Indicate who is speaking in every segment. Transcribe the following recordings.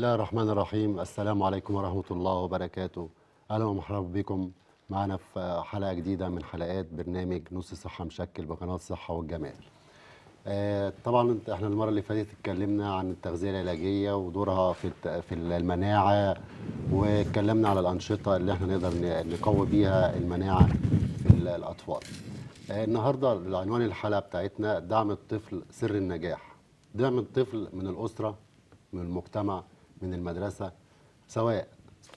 Speaker 1: الله الرحمن الرحيم. السلام عليكم ورحمة الله وبركاته. أهلا ومرحبا بكم. معنا في حلقة جديدة من حلقات برنامج نص صحة مشكل بقناة الصحة والجمال. آه، طبعا إحنا المرة اللي فاتت اتكلمنا عن التغذية العلاجية ودورها في في المناعة واتكلمنا على الأنشطة اللي إحنا نقدر نقوي بيها المناعة في ال- الأطفال. آه، النهاردة عنوان الحلقة بتاعتنا دعم الطفل سر النجاح. دعم الطفل من الأسرة من المجتمع من المدرسة سواء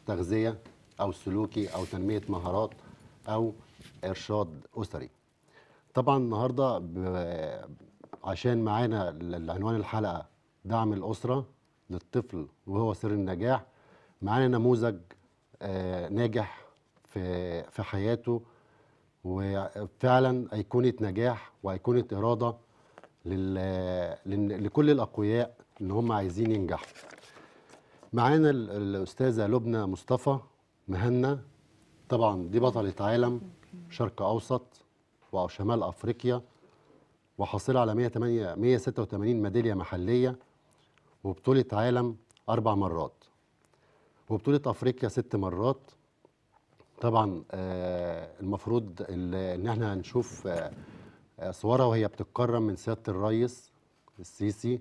Speaker 1: تغذية أو سلوكي أو تنمية مهارات أو إرشاد أسري. طبعا النهارده عشان معانا عنوان الحلقة دعم الأسرة للطفل وهو سر النجاح معانا نموذج آه، ناجح في في حياته وفعلا أيقونة نجاح وأيقونة إرادة لكل الأقوياء إن هم عايزين ينجحوا. معانا ال- الأستاذة لبنى مصطفى مهنا. طبعا دي بطلة عالم شرق أوسط وشمال أفريقيا وحاصلة على 108 186 ميدالية محلية وبطولة عالم أربع مرات. وبطولة أفريقيا ست مرات. طبعا آه، المفروض ال- إن إحنا هنشوف آه، آه، صورها وهي بتتكرم من سيادة الرئيس السيسي.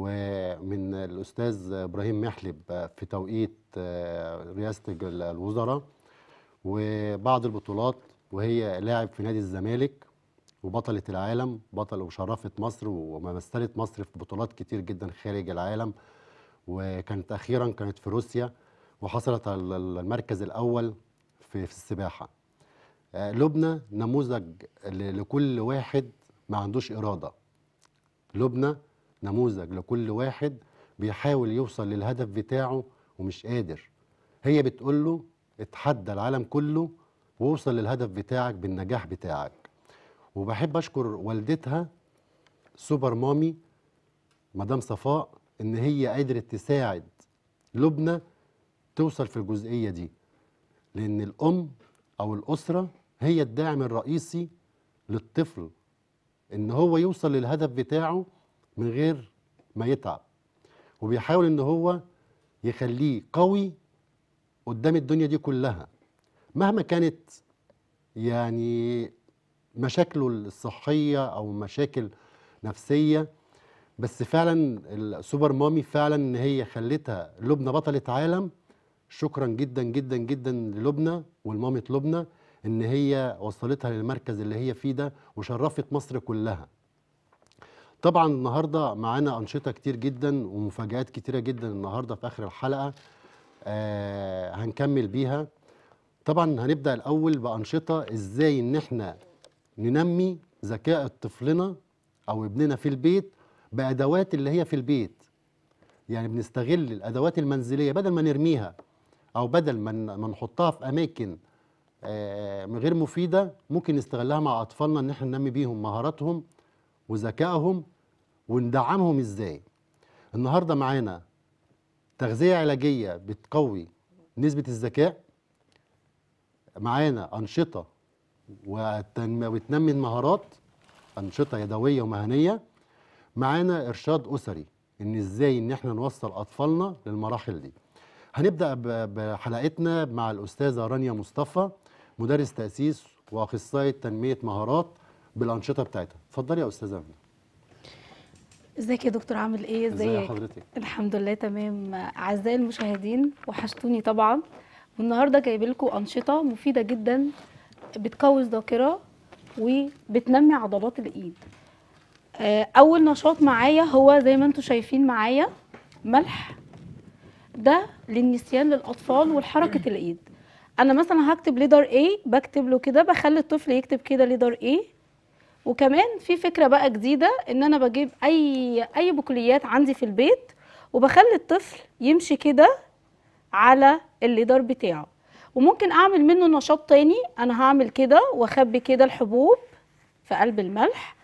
Speaker 1: ومن الأستاذ إبراهيم محلب في توقيت آه، رئاسة ال- الوزراء وبعض البطولات وهي لاعب في نادي الزمالك وبطلة العالم بطل وشرفت مصر ومثلت مصر في بطولات كتير جدا خارج العالم وكانت أخيرا كانت في روسيا وحصلت على ال- المركز الأول في, في السباحة. آه، لبنى نموذج لكل واحد ما عندوش إرادة. لبنى نموذج لكل واحد بيحاول يوصل للهدف بتاعه ومش قادر. هي بتقول له اتحدى العالم كله ووصل للهدف بتاعك بالنجاح بتاعك. وبحب أشكر والدتها سوبر مامي مدام صفاء إن هي قدرت تساعد لبنى توصل في الجزئية دي. لأن الأم أو الأسرة هي الداعم الرئيسي للطفل. إن هو يوصل للهدف بتاعه من غير ما يتعب. وبيحاول إن هو يخليه قوي قدام الدنيا دي كلها. مهما كانت يعني مشاكله الصحية أو مشاكل نفسية بس فعلا السوبر مامي فعلا إن هي خلتها لبنى بطلة عالم. شكرا جدا جدا جدا للبنى والمامة لبنى إن هي وصلتها للمركز اللي هي فيه ده وشرفت مصر كلها. طبعا النهارده معانا أنشطة كتير جدا ومفاجآت كتيرة جدا النهارده في آخر الحلقة. آه هنكمل بيها. طبعا هنبدأ الأول بأنشطة إزاي إن إحنا ننمي ذكاء طفلنا أو ابننا في البيت بأدوات اللي هي في البيت. يعني بنستغل الأدوات المنزلية بدل ما نرميها أو بدل ما ما نحطها في أماكن آه، غير مفيدة ممكن نستغلها مع أطفالنا إن إحنا ننمي بيهم مهاراتهم وذكائهم وندعمهم إزاي. النهارده معانا تغذية علاجية بتقوي نسبة الذكاء معانا أنشطة وتنم- وتنمي المهارات أنشطة يدوية ومهنية معانا إرشاد أسري إن إزاي إن إحنا نوصل أطفالنا للمراحل دي. هنبدأ بحلقتنا مع الأستاذة رانيا مصطفى مدرس تأسيس واخصائيه تنمية مهارات بالأنشطة بتاعتها. اتفضلي يا أستاذة رانيا
Speaker 2: ازيك يا دكتور عامل إيه؟
Speaker 1: ازي
Speaker 2: ازيك؟
Speaker 1: حضرتك؟
Speaker 2: الحمد لله تمام. أعزائي المشاهدين وحشتوني طبعا. والنهاردة جايبه لكم أنشطة مفيدة جدا بتقوي الذاكرة وبتنمي عضلات الإيد. آه، أول نشاط معايا هو زي ما أنتم شايفين معايا ملح. ده للنسيان للأطفال والحركة الإيد. أنا مثلا هكتب letter A بكتب له كده بخلي الطفل يكتب كده letter A وكمان في فكرة بقى جديدة إن أنا بجيب أي أي بقوليات عندي في البيت وبخلي الطفل يمشي كده على الليدر بتاعه. وممكن أعمل منه نشاط تاني أنا هعمل كده وأخبي كده الحبوب في قلب الملح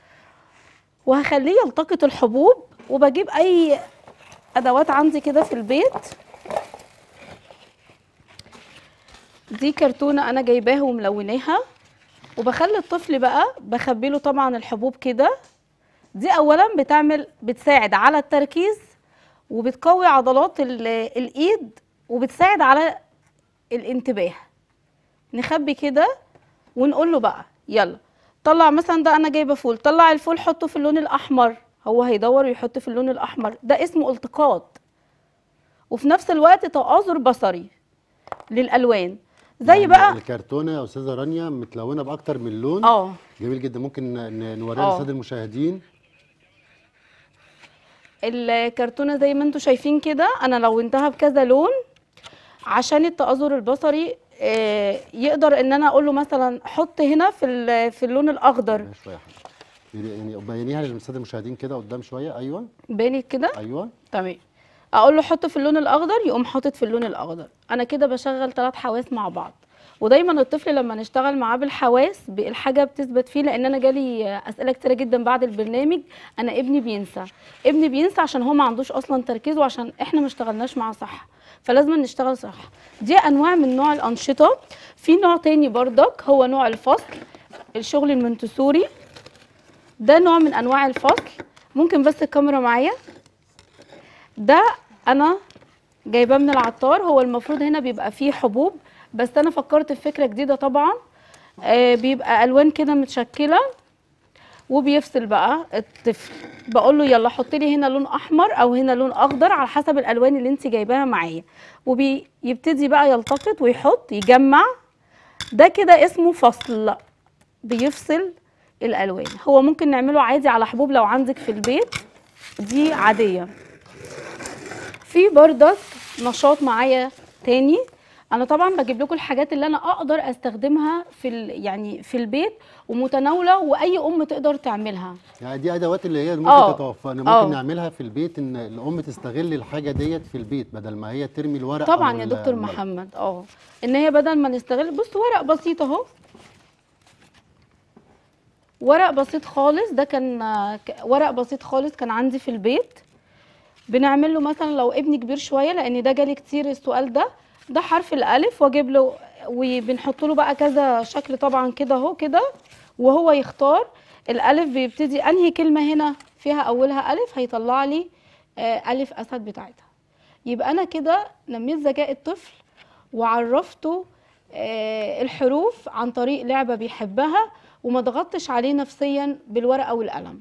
Speaker 2: وهخليه يلتقط الحبوب وبجيب أي أدوات عندي كده في البيت. دي كرتونة أنا جايباها وملوناها. وبخلي الطفل بقى بخبي له طبعا الحبوب كده. دي اولا بتعمل بتساعد على التركيز وبتقوي عضلات ال- الإيد وبتساعد على الانتباه. نخبي كده ونقول له بقى يلا طلع مثلا ده أنا جايبة فول طلع الفول حطه في اللون الأحمر هو هيدور ويحط في اللون الأحمر. ده اسمه التقاط. وفي نفس الوقت تآزر بصري للألوان. زي
Speaker 1: يعني
Speaker 2: بقى
Speaker 1: الكرتونة يا أستاذة رانيا متلونة بأكتر من لون.
Speaker 2: آه.
Speaker 1: جميل جدا. ممكن نوريها
Speaker 2: آه.
Speaker 1: للساده المشاهدين.
Speaker 2: الكرتونة زي ما أنتم شايفين كده أنا لونتها بكذا لون عشان التآزر البصري آه، يقدر إن أنا أقول له مثلا حط هنا في في اللون الأخضر.
Speaker 1: شوية حاجة يعني بينيها للساده المشاهدين كده قدام شوية. أيوه.
Speaker 2: بالي كده؟
Speaker 1: أيوه.
Speaker 2: تمام. أقول له حط في اللون الأخضر يقوم حاطط في اللون الأخضر. أنا كده بشغل ثلاث حواس مع بعض. ودايما الطفل لما نشتغل معاه بالحواس الحاجة بتثبت فيه لأن أنا جالي أسئلة كتيرة جدا بعد البرنامج. أنا ابني بينسى. ابني بينسى عشان هو ما عندوش أصلا تركيز وعشان إحنا ما اشتغلناش معاه صح. فلازم نشتغل صح. دي أنواع من نوع الأنشطة. في نوع تاني بردك هو نوع الفصل. الشغل المنتسوري. ده نوع من أنواع الفصل. ممكن بس الكاميرا معايا. ده أنا جايباه من العطار. هو المفروض هنا بيبقى فيه حبوب بس أنا فكرت في فكرة جديدة طبعا. آه بيبقى ألوان كده متشكلة وبيفصل بقى الطفل. بقول له يلا حط لي هنا لون أحمر أو هنا لون أخضر على حسب الألوان اللي انت جايباها معايا. وبيبتدي بقى يلتقط ويحط يجمع. ده كده اسمه فصل. بيفصل الألوان. هو ممكن نعمله عادي على حبوب لو عندك في البيت. دي عادية. في بردك نشاط معايا تاني أنا طبعا بجيب لكم الحاجات اللي أنا أقدر أستخدمها في ال- يعني في البيت ومتناولة وأي أم تقدر تعملها
Speaker 1: يعني دي أدوات اللي هي ممكن
Speaker 2: آه.
Speaker 1: تتوفر ممكن
Speaker 2: آه.
Speaker 1: نعملها في البيت إن الأم تستغل الحاجة ديت في البيت بدل ما هي ترمي الورق
Speaker 2: طبعا يا دكتور. محمد آه إن هي بدل ما نستغل بص ورق بسيط أهو ورق بسيط خالص ده كان ورق بسيط خالص كان عندي في البيت بنعمل له مثلا لو ابني كبير شوية لأن ده جالي كتير السؤال ده. ده حرف الألف واجيب له وبنحط له بقى كذا شكل طبعا كده أهو كده وهو يختار. الألف بيبتدي أنهي كلمة هنا فيها أولها ألف؟ هيطلع لي آه، ألف أسد بتاعتها. يبقى أنا كده نميت ذكاء الطفل وعرفته آه، الحروف عن طريق لعبة بيحبها وما ضغطتش عليه نفسيا بالورقة والقلم.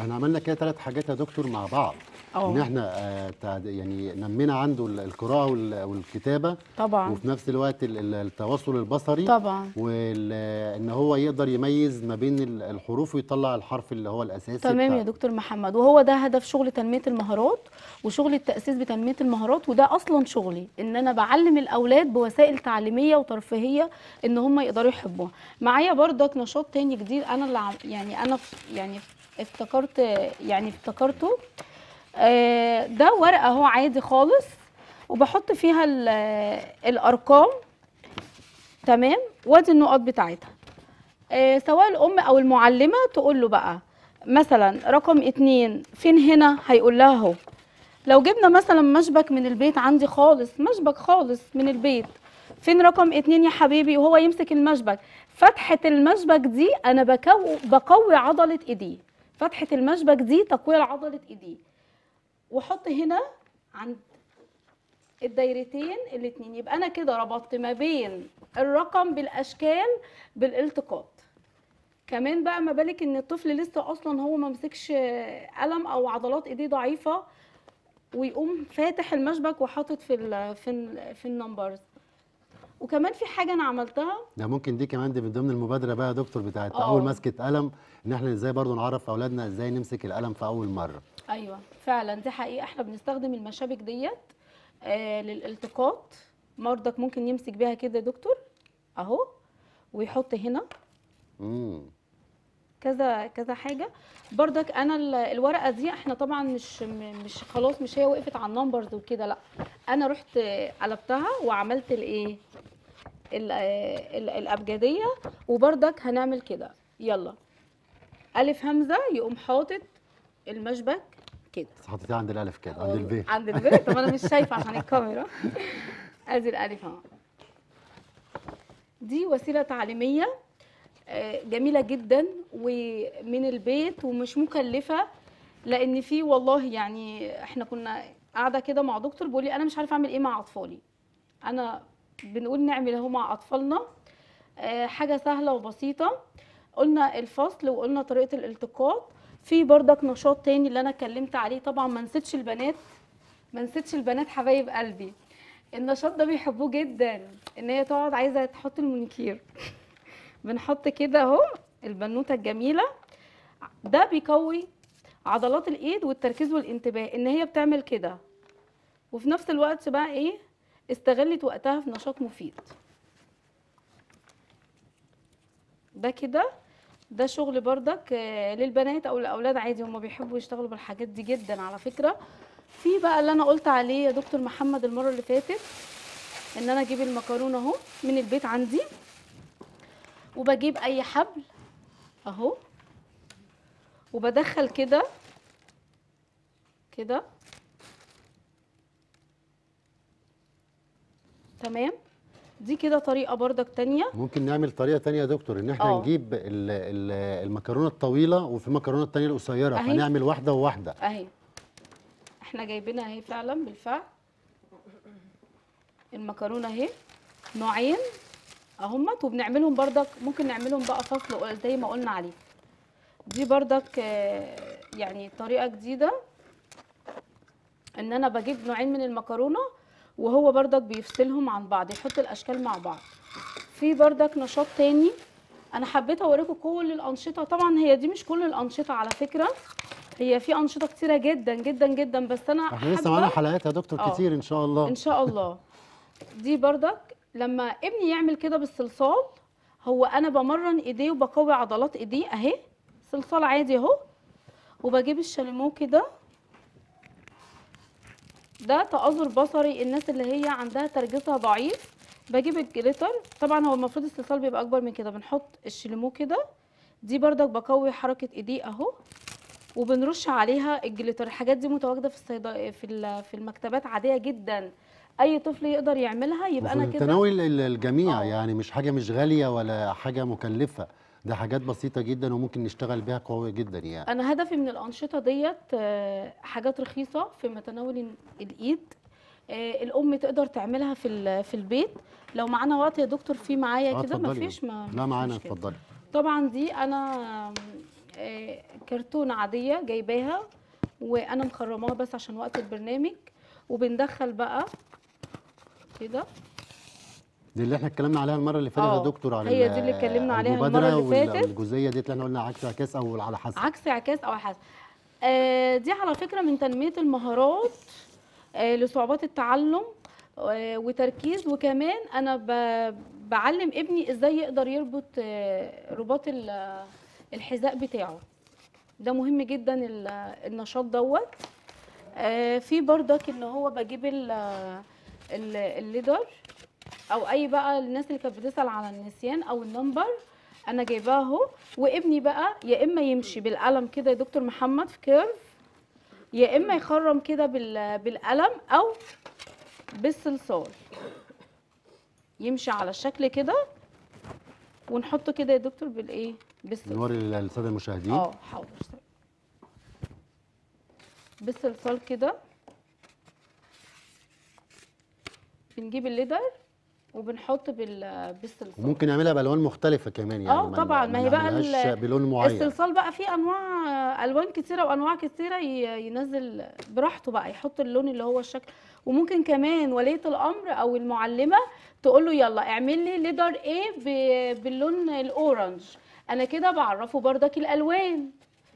Speaker 1: إحنا عملنا كده ثلاث حاجات يا دكتور مع بعض.
Speaker 2: آه.
Speaker 1: إن إحنا آه يعني نمينا عنده ال- القراءة وال- والكتابة.
Speaker 2: طبعا.
Speaker 1: وفي نفس الوقت ال- ال- التواصل البصري.
Speaker 2: طبعا.
Speaker 1: وان هو يقدر يميز ما بين ال- الحروف ويطلع الحرف اللي هو الأساسي
Speaker 2: تمام. يا دكتور محمد. وهو ده هدف شغل تنمية المهارات وشغل التأسيس بتنمية المهارات وده أصلا شغلي إن أنا بعلم الأولاد بوسائل تعليمية وترفيهية إن هم يقدروا يحبوها. معايا برضك نشاط تاني جديد أنا اللي يعني أنا يعني افتكرت يعني افتكرته. آه، ده ورقة اهو عادي خالص وبحط فيها ال- الأرقام. تمام؟ وادي النقط بتاعتها. آه، سواء الأم أو المعلمة تقول له بقى مثلا رقم اتنين فين هنا؟ هيقول لها اهو. لو جبنا مثلا مشبك من البيت عندي خالص مشبك خالص من البيت فين رقم اتنين يا حبيبي؟ وهو يمسك المشبك. فتحة المشبك دي أنا بكو بقوي عضلة ايديه. فتحة المشبك دي تقوية لعضلة ايديه وأحط هنا عند الدايرتين الاتنين. يبقى أنا كده ربطت ما بين الرقم بالأشكال بالالتقاط. كمان بقى ما بالك إن الطفل لسه أصلا هو ما مسكش قلم أو عضلات إيديه ضعيفة ويقوم فاتح المشبك وحاطط في في في النمبرز. وكمان في حاجة أنا عملتها.
Speaker 1: ده ممكن دي كمان دي من ضمن المبادرة بقى يا دكتور بتاعت
Speaker 2: آه.
Speaker 1: أول مسكه قلم إن إحنا إزاي برضو نعرف أولادنا إزاي نمسك القلم في أول مرة.
Speaker 2: أيوه فعلا دي حقيقة. إحنا بنستخدم المشابك ديت آه للالتقاط. مرضك ممكن يمسك بيها كده يا دكتور أهو ويحط هنا.
Speaker 1: امم
Speaker 2: كذا كذا حاجة. برضك أنا ال- الورقة دي إحنا طبعا مش مش خلاص مش هي وقفت على النمبرز وكده لأ. أنا رحت قلبتها وعملت الإيه؟ ال- ال- الأبجدية. وبرضك هنعمل كده. يلا. ألف همزة يقوم حاطط المشبك كده.
Speaker 1: بس حطيتيها عند الألف كده عند البيت
Speaker 2: عند البيت طب أنا مش شايفة عشان الكاميرا. أدي الألف أهو. دي وسيلة تعليمية. جميلة جدا ومن البيت ومش مكلفة لأن في والله يعني إحنا كنا قاعدة كده مع دكتور بيقول لي أنا مش عارفه أعمل إيه مع أطفالي. أنا بنقول نعمل أهو مع أطفالنا آه، حاجة سهلة وبسيطة. قلنا الفصل وقلنا طريقة الالتقاط. في بردك نشاط تاني اللي أنا اتكلمت عليه طبعا ما نسيتش البنات ما نسيتش البنات حبايب قلبي. النشاط ده بيحبوه جدا إن هي تقعد عايزة تحط المونيكير. بنحط كده اهو البنوتة الجميلة. ده بيقوي عضلات الايد والتركيز والانتباه ان هي بتعمل كده. وفي نفس الوقت بقى إيه استغلت وقتها في نشاط مفيد. ده كده. ده شغل بردك آه، للبنات أو الاولاد عادي هم بيحبوا يشتغلوا بالحاجات دي جدا على فكرة. في بقى اللي أنا قلت عليه يا دكتور محمد المرة اللي فاتت ان أنا أجيب المكرونة اهو من البيت عندي. وبجيب أي حبل أهو. وبدخل كده كده. تمام. دي كده طريقة بردك تانية.
Speaker 1: ممكن نعمل طريقة تانية يا دكتور إن إحنا
Speaker 2: آه.
Speaker 1: نجيب ال- ال- المكرونة الطويلة وفي مكرونة تانية القصيرة
Speaker 2: أهي.
Speaker 1: فنعمل واحدة وواحدة.
Speaker 2: أهي. إحنا جايبينها أهي فعلا بالفعل. المكرونة أهي. نوعين. اهمت وبنعملهم بردك ممكن نعملهم بقى فصل زي ما قلنا عليه. دي بردك آه، يعني طريقة جديدة إن أنا بجيب نوعين من المكرونة وهو بردك بيفصلهم عن بعض يحط الأشكال مع بعض. في بردك نشاط تاني أنا حبيت أوريكم كل الأنشطة. طبعا هي دي مش كل الأنشطة على فكرة هي في أنشطة كتيرة جدا جدا جدا بس أنا
Speaker 1: إحنا لسه معانا حلقات يا دكتور
Speaker 2: آه.
Speaker 1: كتير إن شاء الله.
Speaker 2: إن شاء الله. دي بردك لما ابني يعمل كده بالصلصال هو أنا بمرن إيديه وبقوي عضلات إيديه أهي صلصال عادي أهو وبجيب الشاليمو كده. ده تأذر بصري الناس اللي هي عندها تركيزها ضعيف. بجيب الجليتر طبعا هو المفروض الصلصال بيبقى أكبر من كده بنحط الشاليمو كده. دي بردك بقوي حركة إيديه أهو وبنرش عليها الجليتر الحاجات دي متواجدة في في في المكتبات عادية جدا. أي طفل يقدر يعملها يبقى
Speaker 1: أنا
Speaker 2: كده
Speaker 1: تناول ال- الجميع
Speaker 2: آه.
Speaker 1: يعني مش حاجة مش غالية ولا حاجة مكلفة ده حاجات بسيطة جدا وممكن نشتغل بيها قوي جدا يعني
Speaker 2: أنا هدفي من الأنشطة ديت آه، حاجات رخيصة في متناول ال- الإيد آه، الأم تقدر تعملها في في البيت لو معانا وقت يا دكتور في معايا
Speaker 1: آه،
Speaker 2: كده. مفيش ما
Speaker 1: لا معانا. اتفضلي
Speaker 2: طبعا دي أنا كرتونه عادية جايباها وأنا مخرماها بس عشان وقت البرنامج وبندخل بقى كده.
Speaker 1: دي اللي إحنا اتكلمنا عليها المرة اللي فاتت يا
Speaker 2: آه،
Speaker 1: دكتور على
Speaker 2: هي دي اللي اتكلمنا عليها
Speaker 1: المبادرة
Speaker 2: اللي فاتت.
Speaker 1: والجزئية دي اللي إحنا قلنا عكس عكاس أو على حسب.
Speaker 2: عكس عكاس أو حسب. آه دي على فكرة من تنمية المهارات آه لصعوبات التعلم آه وتركيز. وكمان أنا بعلم ابني إزاي يقدر يربط آه رباط ال- الحذاء بتاعه. ده مهم جدا ال- النشاط دوت. آه في بردك إن هو بجيب ال letter أو أي بقى الناس اللي كانت بتسأل على النسيان أو ال number أنا جايباه أهو. وابني بقى يا إما يمشي بالقلم كده يا دكتور محمد في curve يا إما يخرم كده بال- بالقلم أو بالصلصال يمشي على الشكل كده ونحطه كده يا دكتور بالإيه؟ بالصلصال
Speaker 1: نوري للساده المشاهدين.
Speaker 2: آه حاضر بالصلصال كده. بنجيب الليدر وبنحط بال بالصلصال.
Speaker 1: وممكن نعملها بألوان مختلفة كمان يعني
Speaker 2: آه، طبعاً، ما هي بقى
Speaker 1: بلون معين.
Speaker 2: الصلصال بقى فيه أنواع ألوان كتيرة وأنواع كتيرة ينزل براحته بقى يحط اللون اللي هو الشكل. وممكن كمان ولية الأمر أو المعلمة تقول له يلا اعمل لي letter A باللون ال orange أنا كده بعرفه بردك الألوان.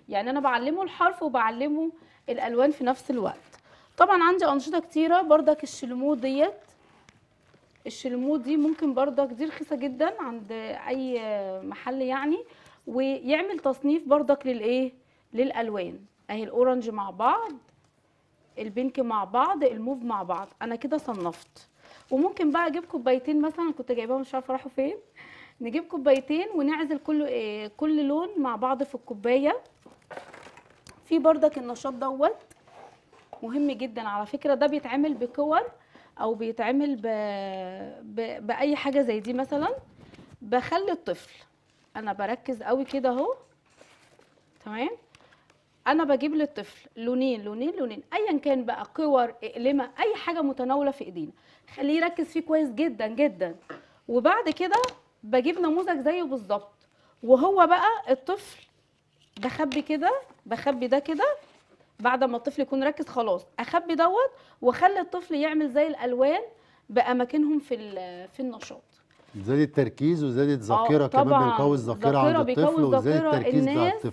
Speaker 2: يعني أنا بعلمه الحرف وبعلمه الألوان في نفس الوقت. طبعا عندي أنشطة كتيرة بردك الشلمو ديت. الشلمو دي ممكن بردك دي رخيصة جدا عند أي محل يعني ويعمل تصنيف بردك للإيه؟ للألوان. أهي ال orange مع بعض ال pink مع بعض الموف مع بعض. أنا كده صنفت. وممكن بقى أجيب كوبايتين مثلا كنت جايباهم مش عارفة راحوا فين. نجيب كوبايتين ونعزل كل إيه كل لون مع بعض في الكوباية. في بردك النشاط دوت مهم جدا. على فكرة ده بيتعمل بكور أو بيتعمل ب... ب... بأي حاجة زي دي مثلا بخلي الطفل أنا بركز قوي كده أهو. تمام؟ أنا بجيب للطفل لونين لونين لونين. ايا كان بقى كور إقلمة أي حاجة متناولة في إيدينا. خليه يركز فيه كويس جدا جدا. وبعد كده بجيب نموذج زيه بالظبط. وهو بقى الطفل بخبي كده بخبي ده كده بعد ما الطفل يكون ركز خلاص أخبي دوت وأخلي الطفل يعمل زي الألوان بأماكنهم في في النشاط
Speaker 1: زادت التركيز وزادت ذاكره كمان. بنقوي
Speaker 2: الذاكرة
Speaker 1: عند
Speaker 2: بيقوي
Speaker 1: الطفل وزاد. التركيز بتاع الطفل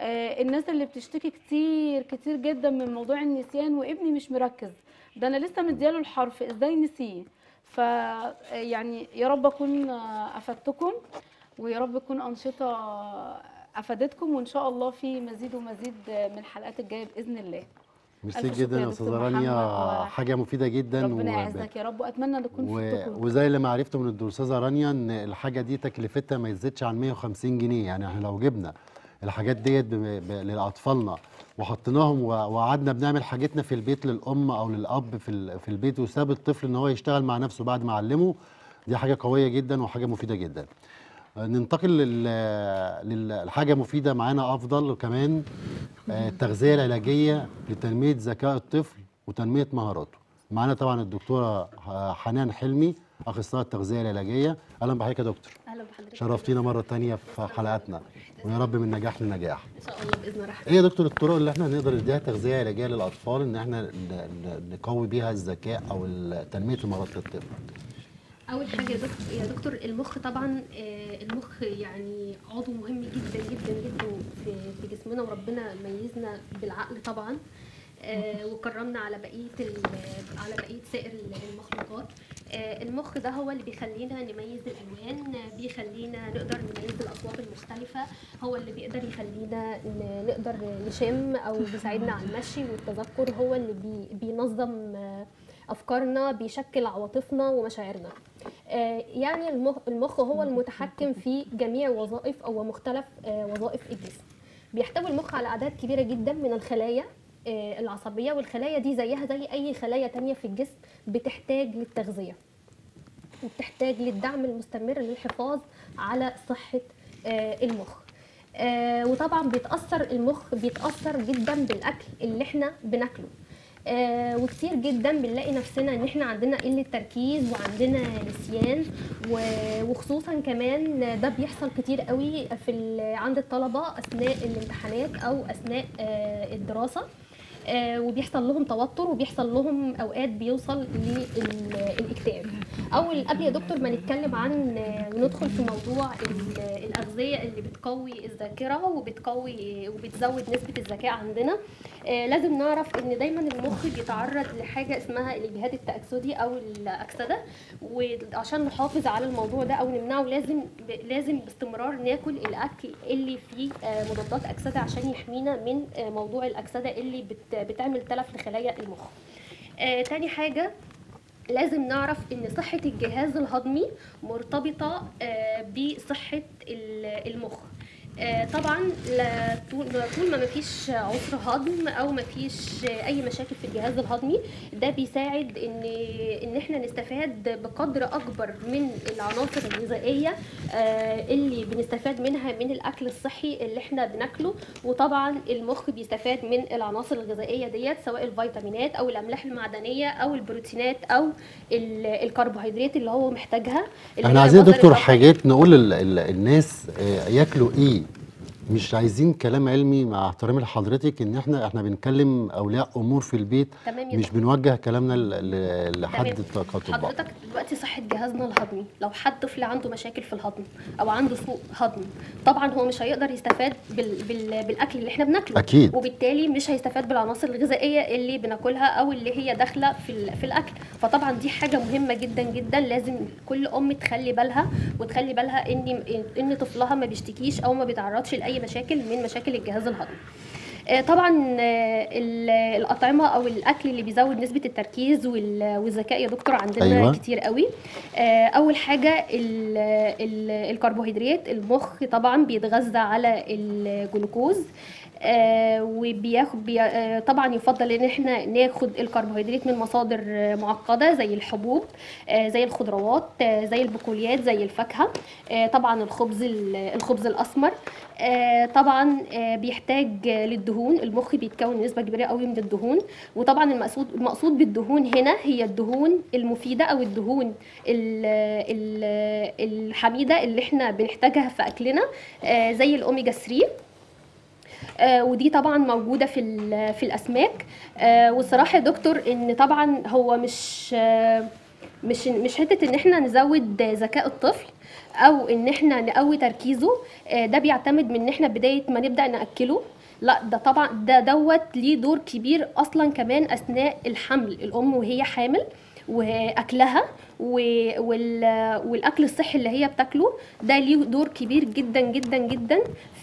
Speaker 2: آه، الناس اللي بتشتكي كتير كتير جدا من موضوع النسيان وابني مش مركز ده أنا لسه مدياله الحرف إزاي نسيه ف آه، يعني يا رب أكون آه، أفدتكم ويا رب تكون أنشطة أفادتكم وإن شاء الله في مزيد ومزيد من الحلقات الجاية بإذن الله.
Speaker 1: ميرسي جدا
Speaker 2: يا
Speaker 1: استاذه رانيا. حاجة مفيدة جدا
Speaker 2: ربنا يعزك يا رب وأتمنى ان اكون
Speaker 1: و... وزي اللي ما عرفته من الأستاذة رانيا إن الحاجة دي تكلفتها ما يزيدش عن 150 جنيه. يعني إحنا لو جبنا الحاجات ديت ب... ب... لأطفالنا وحطيناهم و... وقعدنا بنعمل حاجتنا في البيت للأم أو للأب في ال... في البيت وساب الطفل إن هو يشتغل مع نفسه بعد ما علمه دي حاجة قوية جدا وحاجة مفيدة جدا. ننتقل لل... للحاجه مفيدة معانا أفضل وكمان آه، التغذية العلاجية لتنمية ذكاء الطفل وتنمية مهاراته. معانا طبعا الدكتورة ح- حنان حلمي أخصائية التغذية العلاجية. أهلا بحضرتك يا دكتور.
Speaker 3: أهلا بحضرتك.
Speaker 1: شرفتينا مرة تانية في حلقاتنا. ويا رب من نجاح لنجاح.
Speaker 3: إن شاء الله بإذن الرحمن
Speaker 1: إيه يا دكتور الطرق اللي إحنا نقدر نديها تغذية علاجية للأطفال إن إحنا نقوي بيها الذكاء أو تنمية المهارات للطفل
Speaker 3: أول حاجة يا دكتور يا دكتور المخ طبعا آه، المخ يعني عضو مهم جدا جدا جدا في جسمنا وربنا ميزنا بالعقل طبعا. آه، وكرمنا على بقية على بقية سائر المخلوقات. آه، المخ ده هو اللي بيخلينا نميز الألوان بيخلينا نقدر نميز الأصوات المختلفة هو اللي بيقدر يخلينا نقدر نشم أو بيساعدنا على المشي. والتذكر هو اللي بي بينظم أفكارنا بيشكل عواطفنا ومشاعرنا. يعني المخ, هو المتحكم في جميع وظائف أو مختلف آه، وظائف الجسم بيحتوي المخ على أعداد كبيرة جدا من الخلايا آه، العصبية والخلايا دي زيها زي أي خلايا تانية في الجسم بتحتاج للتغذية وبتحتاج للدعم المستمر للحفاظ على صحة آه، المخ. آه، وطبعا بيتأثر المخ بيتأثر جدا بالأكل اللي إحنا بناكله. آه وكتير جدا بنلاقي نفسنا إن إحنا عندنا قلة تركيز وعندنا نسيان وخصوصا كمان ده بيحصل كتير قوي في عند الطلبة أثناء الامتحانات أو أثناء آه الدراسة. وبيحصل لهم توتر وبيحصل لهم أوقات بيوصل للإكتئاب. أول قبل يا دكتور ما نتكلم عن آه، وندخل في موضوع ال- الأغذية اللي بتقوي الذاكرة وبتقوي وبتزود نسبة الذكاء عندنا. آه، لازم نعرف إن دايما المخ بيتعرض لحاجة اسمها الاجهاد التأكسدي أو الأكسدة وعشان نحافظ على الموضوع ده أو نمنعه لازم لازم باستمرار ناكل الأكل اللي فيه آه، مضادات أكسدة عشان يحمينا من آه، موضوع الأكسدة اللي بت- بتعمل تلف لخلايا المخ. آه، تاني حاجة لازم نعرف إن صحة الجهاز الهضمي مرتبطة آه، بصحة ال- المخ. طبعا لا طول ما مفيش عسر هضم أو مفيش أي مشاكل في الجهاز الهضمي ده بيساعد ان إن إحنا نستفاد بقدر أكبر من العناصر الغذائية آه، اللي بنستفاد منها من الأكل الصحي اللي إحنا بناكله وطبعا المخ بيستفاد من العناصر الغذائية ديت سواء الفيتامينات أو الأملاح المعدنية أو البروتينات أو ال- الكربوهيدرات اللي هو محتاجها اللي إحنا
Speaker 1: عايزين دكتور. حاجات نقول ال... ال... الناس آه، ياكلوا إيه مش عايزين كلام علمي مع احترامي لحضرتك ان إحنا إحنا بنكلم أولياء أمور في البيت
Speaker 3: تمام
Speaker 1: مش. بنوجه كلامنا. لحد. التقاطب
Speaker 3: حضرتك دلوقتي صحة جهازنا الهضمي لو حد طفل عنده مشاكل في الهضم أو عنده سوء هضم طبعا هو مش هيقدر يستفاد بال... بال... بالأكل اللي إحنا بناكله
Speaker 1: أكيد.
Speaker 3: وبالتالي مش هيستفاد بالعناصر الغذائية اللي بناكلها أو اللي هي داخلة في ال... في الأكل فطبعا دي حاجة مهمة جدا جدا لازم كل أم تخلي بالها وتخلي بالها ان إن طفلها ما بيشتكيش أو ما بيتعرضش لأي مشاكل من مشاكل الجهاز الهضمي. آه، طبعا آه، ال- الأطعمة أو الأكل اللي بيزود نسبة التركيز وال- والذكاء يا دكتور عندنا
Speaker 1: أيوة.
Speaker 3: كتير قوي. آه، أول حاجة ال ال الكربوهيدرات المخ طبعا بيتغذى على الجلوكوز. آه، وبياخد بي آه، طبعا يفضل إن إحنا ناخد الكربوهيدرات من مصادر معقدة زي الحبوب آه، زي الخضروات زي البقوليات زي الفاكهة. طبعا الخبز ال- الخبز الأسمر. طبعا بيحتاج للدهون. المخ بيتكون نسبة كبيرة قوي من الدهون. وطبعا المقصود المقصود بالدهون هنا هي الدهون المفيدة أو الدهون ال- ال- الحميدة اللي إحنا بنحتاجها في أكلنا زي الأوميجا 3 آه، ودي طبعا موجودة في في الأسماك. آه، والصراحة يا دكتور إن طبعا هو مش آه، مش مش حتة إن إحنا نزود ذكاء الطفل أو إن إحنا نقوي تركيزه. آه، ده بيعتمد من إن إحنا بداية ما نبدأ نأكله. لا ده طبعا ده دوت ليه دور كبير أصلا كمان أثناء الحمل. الأم وهي حامل وأكلها والأكل الصحي اللي هي بتاكله ده ليه دور كبير جدا جدا جدا.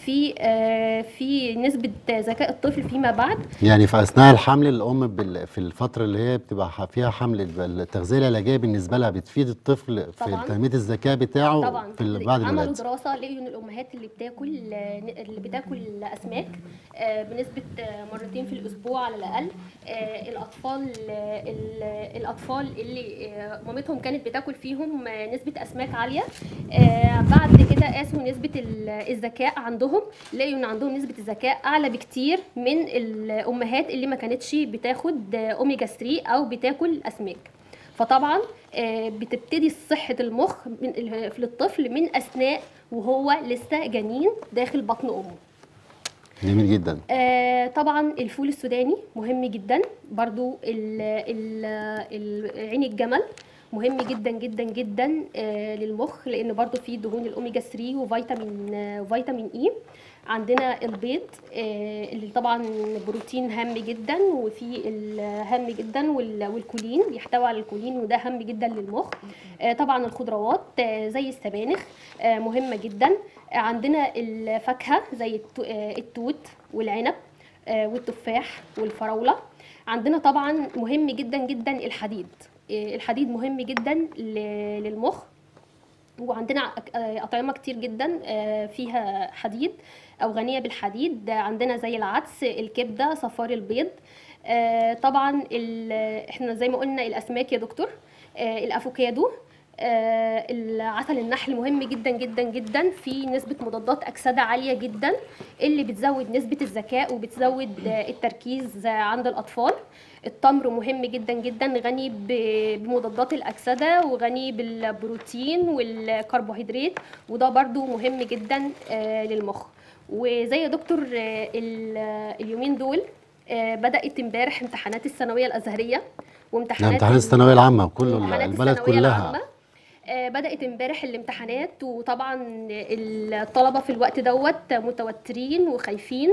Speaker 3: في آه، في نسبة ذكاء الطفل فيما بعد.
Speaker 1: يعني في أثناء الحمل الأم في الفترة اللي هي بتبقى فيها حمل التغذية العلاجية بالنسبة لها بتفيد الطفل في. تنميه الذكاء بتاعه
Speaker 3: طبعا.
Speaker 1: في بعد
Speaker 3: عملوا
Speaker 1: الولاده
Speaker 3: دراسة لقيوا إن الأمهات اللي بتاكل اللي بتاكل أسماك آه، بنسبة آه، مرتين في الأسبوع على الأقل الأطفال ال- الأطفال اللي مامتهم كانت بتاكل فيهم نسبة أسماك عالية بعد كده قاسوا نسبة ال- الذكاء عندهم لقيوا ان عندهم نسبة الذكاء أعلى بكتير من الأمهات اللي ما كانتش بتاخد أوميجا 3 أو بتاكل أسماك. فطبعا آه، بتبتدي صحة المخ للطفل من أثناء وهو لسه جنين داخل بطن أمه.
Speaker 1: جميل جدا.
Speaker 3: آه، طبعا الفول السوداني مهم جدا. برضو ال ال عين الجمل مهم جدا جدا جدا آه، للمخ لأن برضو فيه دهون الأوميجا 3 وفيتامين آه، وفيتامين اي عندنا البيض آه، اللي طبعا بروتين هام جدا وفي الهام جدا وال- والكولين بيحتوي على الكولين وده هام جدا للمخ. آه، طبعا الخضروات آه، زي السبانخ آه، مهمة جدا. آه، عندنا الفاكهة زي التو- آه، التوت والعنب آه، والتفاح والفراولة. عندنا طبعا مهم جدا جدا الحديد. آه، الحديد مهم جدا للمخ وعندنا أطعمة كتير جدا آه، فيها حديد أو غنية بالحديد. عندنا زي العدس الكبدة صفار البيض. آه، طبعا إحنا زي ما قلنا الأسماك يا دكتور. آه، الأفوكادو. آه، العسل النحل مهم جدا جدا جدا في نسبة مضادات أكسدة عالية جدا اللي بتزود نسبة الذكاء وبتزود التركيز عند الأطفال. التمر مهم جدا جدا غني بمضادات الأكسدة وغني بالبروتين والكربوهيدرات وده برضو مهم جدا آه، للمخ. وزي يا دكتور آه، ال- اليومين دول بدأت امبارح امتحانات الثانوية الأزهرية وامتحانات
Speaker 1: امتحان
Speaker 3: ال-
Speaker 1: الثانوية العامة كله
Speaker 3: امتحانات
Speaker 1: البلد
Speaker 3: الثانوية
Speaker 1: كلها.
Speaker 3: العامة. آه، بدأت امبارح الامتحانات وطبعا الطلبة في الوقت دوت متوترين وخايفين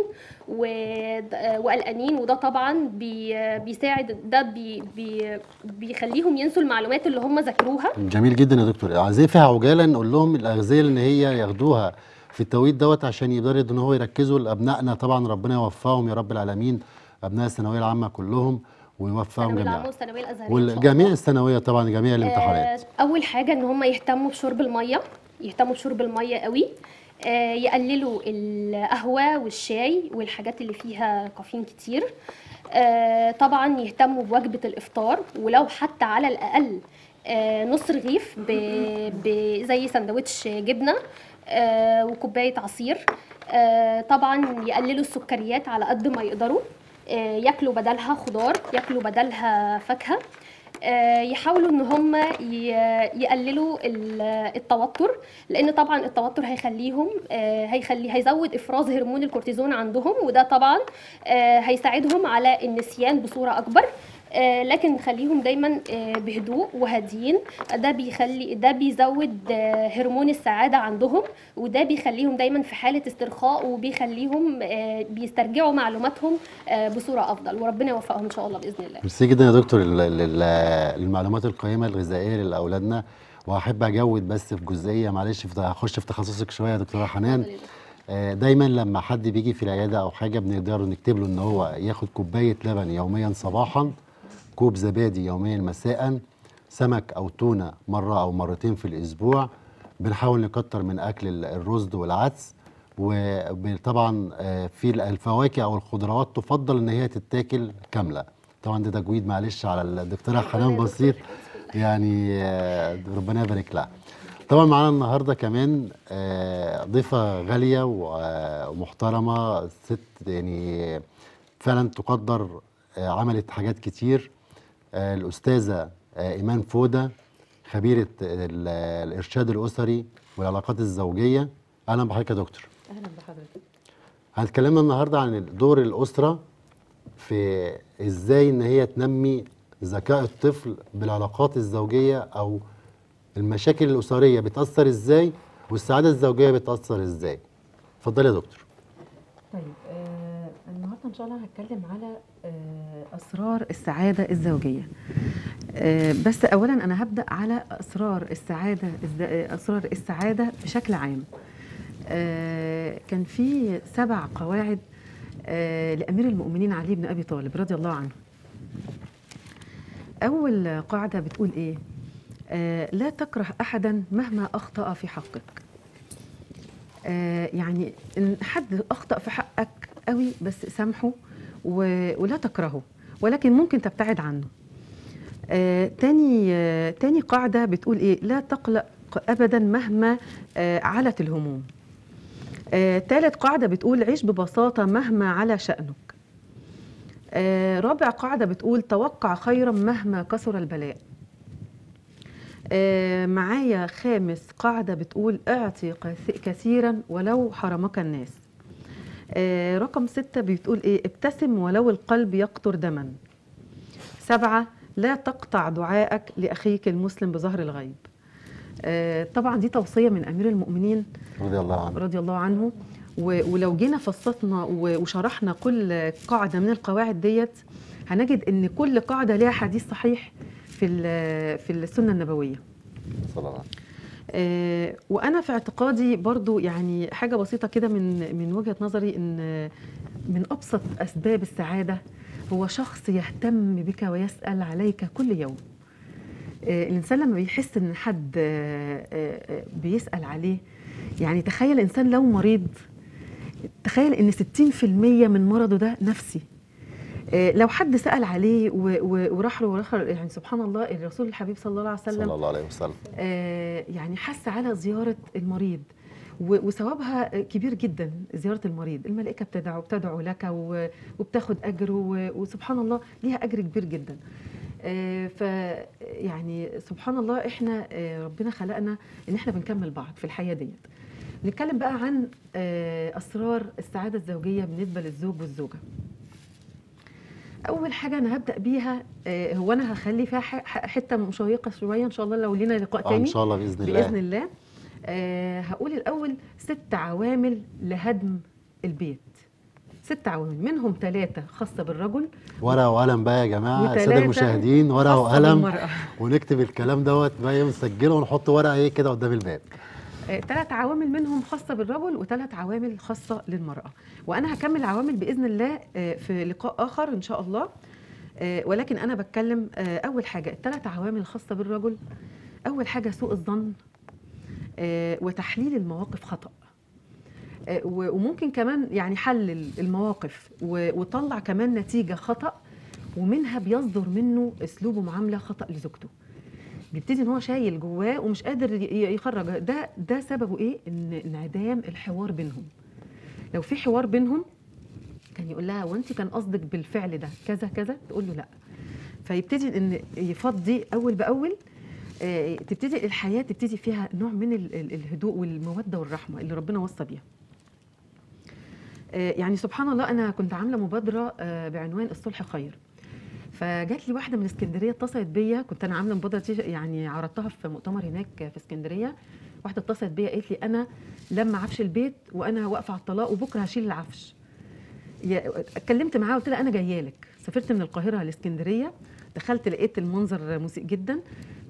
Speaker 3: آه، وقلقانين وده طبعا بي- بيساعد ده بي بي بيخليهم ينسوا المعلومات اللي هم ذاكروها.
Speaker 1: جميل جدا يا دكتور. عايزين فيها عجاله نقول لهم الأغذية اللي هي ياخدوها في التوقيت دوت عشان يقدروا إن هو يركزوا لأبنائنا. طبعا ربنا يوفقهم يا رب العالمين أبناء الثانوية العامة كلهم.
Speaker 3: العامة
Speaker 1: جميعا
Speaker 3: شاء
Speaker 1: والجميع. الثانوية طبعا جميع الامتحانات
Speaker 3: آه، أول حاجة إن هم يهتموا بشرب المية يهتموا بشرب المية قوي. آه، يقللوا القهوة والشاي والحاجات اللي فيها كافيين كتير. آه، طبعا يهتموا بوجبة الإفطار ولو حتى على الأقل آه، نص رغيف ب- ب- زي سندوتش جبنة آه، وكوباية عصير. آه، طبعا يقللوا السكريات على قد ما يقدروا. ياكلوا بدلها خضار ياكلوا بدلها فاكهة. آه، يحاولوا إن هم يقللوا ال- التوتر لأن طبعا التوتر هيخليهم آه، هيخلي هيزود إفراز هرمون الكورتيزون عندهم وده طبعا آه، هيساعدهم على النسيان بصورة أكبر. آه، لكن نخليهم دايما آه، بهدوء وهاديين. ده بيخلي ده بيزود آه، هرمون السعادة عندهم وده بيخليهم دايما في حالة استرخاء وبيخليهم آه، بيسترجعوا معلوماتهم آه، بصورة أفضل. وربنا يوفقهم إن شاء الله بإذن الله.
Speaker 1: ميرسي جدا يا دكتور. ال- ال- ال- المعلومات القيمة الغذائية لأولادنا. وأحب أجود بس في جزئية معلش هخش في تخصصك شوية يا دكتورة حنان. آه، دايما لما حد بيجي في العيادة أو حاجة بنقدر نكتب له إن هو ياخد كوباية لبن يوميا صباحا. كوب زبادي يوميا مساء سمك أو تونة مرة أو مرتين في الأسبوع. بنحاول نكتر من أكل ال- الرز والعدس. وطبعا في الفواكه أو الخضروات تفضل إن هي تتاكل كاملة. طبعا ده تجويد معلش على الدكتوره حنان بسيط يعني آه، ربنا يبارك لها. طبعا معانا النهارده كمان آه، ضيفة غالية ومحترمة ست يعني فعلا تقدر آه، عملت حاجات كتير. آه، الأستاذة آه، إيمان فودة خبيرة ال- الإرشاد الأسري والعلاقات الزوجية. أهلا بحضرتك يا دكتور.
Speaker 4: أهلا بحضرتك.
Speaker 1: هنتكلمنا النهارده عن دور الأسرة في إزاي إن هي تنمي ذكاء الطفل بالعلاقات الزوجية أو المشاكل الأسرية بتأثر إزاي والسعادة الزوجية بتأثر إزاي. اتفضلي يا دكتور.
Speaker 4: طيب آه إن شاء الله هتكلم على آه أسرار السعادة الزوجية. آه بس اولا أنا هبدأ على أسرار السعادة آه، أسرار السعادة بشكل عام. كان في سبع قواعد لأمير المؤمنين علي بن أبي طالب رضي الله عنه. أول قاعدة بتقول إيه؟ لا تكره احدا مهما أخطأ في حقك. يعني إن حد أخطأ في حقك قوي بس سامحه و- ولا تكرهه ولكن ممكن تبتعد عنه. آه، تاني آه، تاني قاعدة بتقول إيه؟ لا تقلق ابدا مهما آه، علت الهموم. آه، تالت قاعدة بتقول عيش ببساطة مهما على شأنك. آه، رابع قاعدة بتقول توقع خيرا مهما كثر البلاء. آه، معايا خامس قاعدة بتقول اعطي كثيرا ولو حرمك الناس. آه، رقم ستة بتقول إيه؟ ابتسم ولو القلب يقطر دما. سبعة لا تقطع دعائك لأخيك المسلم بظهر الغيب. آه، طبعا دي توصية من أمير المؤمنين
Speaker 1: رضي الله عنه.
Speaker 4: رضي الله عنه. ولو جينا فصلنا و- وشرحنا كل قاعدة من القواعد ديت هنجد إن كل قاعدة ليها حديث صحيح في في السنة النبوية.
Speaker 1: صلى الله عليه وسلم.
Speaker 4: وأنا في اعتقادي برضو يعني حاجة بسيطة كده من من وجهة نظري إن من أبسط أسباب السعادة هو شخص يهتم بك ويسأل عليك كل يوم. آه، الإنسان لما بيحس إن حد آه، آه، آه، بيسأل عليه يعني تخيل الانسان لو مريض تخيل إن 60% من مرضه ده نفسي. آه، لو حد سأل عليه وراح له وراح يعني سبحان الله الرسول الحبيب صلى الله عليه وسلم
Speaker 1: صلى الله عليه وسلم.
Speaker 4: آه، يعني حث على زيارة المريض وثوابها آه، كبير جدا زيارة المريض. الملائكة بتدعو بتدعو لك وبتاخد أجر و- وسبحان الله ليها أجر كبير جدا. آه، ف يعني سبحان الله إحنا آه، ربنا خلقنا إن إحنا بنكمل بعض في الحياة ديت. نتكلم بقى عن آه، أسرار السعادة الزوجية بالنسبة للزوج والزوجة. أول حاجة أنا هبدأ بيها آه، هو أنا هخلي فيها حتة مشوقه شوية إن شاء الله لو لينا لقاء
Speaker 1: آه
Speaker 4: تاني.
Speaker 1: إن شاء الله بإذن الله.
Speaker 4: بإذن الله. آه هقول الأول ست عوامل لهدم البيت. ست عوامل منهم ثلاثة خاصة بالرجل.
Speaker 1: ورقة وقلم بقى يا جماعة الساده
Speaker 4: وتلاتة
Speaker 1: المشاهدين ورقة
Speaker 4: خاصة
Speaker 1: وقلم. ونكتب الكلام دوت بقى إيه، نسجله ونحط ورقة إيه كده قدام الباب.
Speaker 4: ثلاث عوامل منهم خاصة بالرجل وثلاث عوامل خاصة للمرأة. وأنا هكمل العوامل بإذن الله آه، في لقاء آخر إن شاء الله. آه، ولكن أنا بتكلم آه، أول حاجة الثلاث عوامل الخاصة بالرجل. أول حاجة سوء الظن آه، وتحليل المواقف خطأ. آه، وممكن كمان يعني حلل المواقف وطلع كمان نتيجة خطأ ومنها بيصدر منه أسلوب معاملة خطأ لزوجته. بيبتدي إن هو شايل جواه ومش قادر يخرج. ده ده سببه إيه؟ إن انعدام الحوار بينهم. لو في حوار بينهم كان يقول لها وانت كان قصدك بالفعل ده كذا كذا؟ تقول له لا. فيبتدي إن يفضي أول بأول آه، تبتدي الحياة تبتدي فيها نوع من ال- ال- الهدوء والمودة والرحمة اللي ربنا وصى بيها. آه، يعني سبحان الله أنا كنت عاملة مبادرة آه، بعنوان الصلح خير. فجات لي واحدة من اسكندرية اتصلت بيا كنت أنا عاملة مبادرة يعني عرضتها في مؤتمر هناك في اسكندرية. واحدة اتصلت بيا قالت لي أنا لما عفش البيت وأنا واقفة على الطلاق وبكرة هشيل العفش. اتكلمت معاها قلت لها أنا جاية لك. سافرت من القاهرة لاسكندرية. دخلت لقيت المنظر مسيء جدا.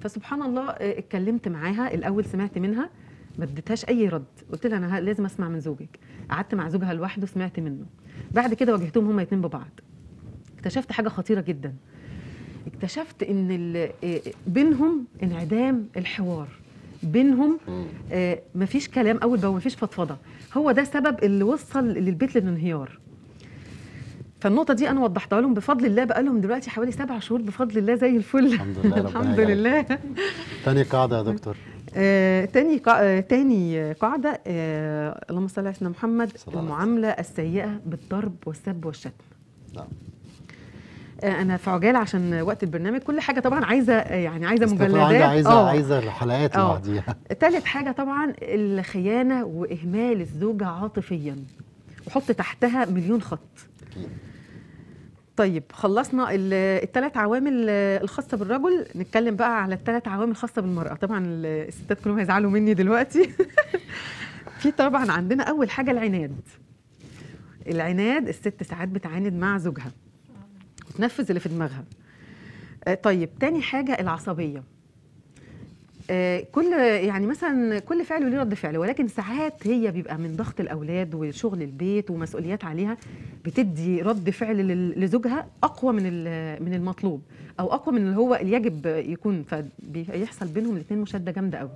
Speaker 4: فسبحان الله آه، اتكلمت معاها. الأول سمعت منها ما اديتهاش أي رد. قلت لها أنا لازم أسمع من زوجك. قعدت مع زوجها لوحده سمعت منه. بعد كده واجهتهم هما الاثنين ببعض. اكتشفت حاجة خطيرة جدا. اكتشفت إن إيه بينهم انعدام الحوار. بينهم. آه، مفيش كلام أول بأول مفيش فضفضة. هو ده سبب اللي وصل للبيت للانهيار. فالنقطة دي أنا وضحتها لهم بفضل الله بقى لهم دلوقتي حوالي سبع شهور بفضل الله زي الفل.
Speaker 1: الحمد لله
Speaker 4: الحمد. لله.
Speaker 1: تاني قاعدة يا دكتور.
Speaker 4: آه، تاني قا... آه، تاني قاعدة آه، اللهم صل على سيدنا محمد
Speaker 1: صلى الله عليه
Speaker 4: المعاملة السيئة بالضرب والسب والشتم.
Speaker 1: نعم.
Speaker 4: أنا في عجالة عشان وقت البرنامج كل حاجة طبعا عايزة يعني
Speaker 1: عايزة
Speaker 4: مجلدات.
Speaker 1: عايزة
Speaker 4: آه.
Speaker 1: عايزة الحلقات
Speaker 4: آه.
Speaker 1: لوحديها
Speaker 4: تالت حاجة طبعا الخيانة وإهمال الزوجة عاطفيا. وحط تحتها مليون خط.
Speaker 1: أكيد.
Speaker 4: طيب خلصنا ال- التلات عوامل الخاصة بالرجل. نتكلم بقى على التلات عوامل الخاصة بالمرأة. طبعا الستات كلهم هيزعلوا مني دلوقتي. في طبعا عندنا أول حاجة العناد. العناد الست ساعات بتعاند مع زوجها. وتنفذ اللي في دماغها. آه، طيب تاني حاجة العصبية. آه، كل يعني مثلا كل فعل وليه رد فعل ولكن ساعات هي بيبقى من ضغط الأولاد وشغل البيت ومسؤوليات عليها بتدي رد فعل لزوجها أقوى من من المطلوب أو أقوى من اللي هو اللي يجب يكون. فبيحصل بينهم الاثنين مشادة جامدة قوي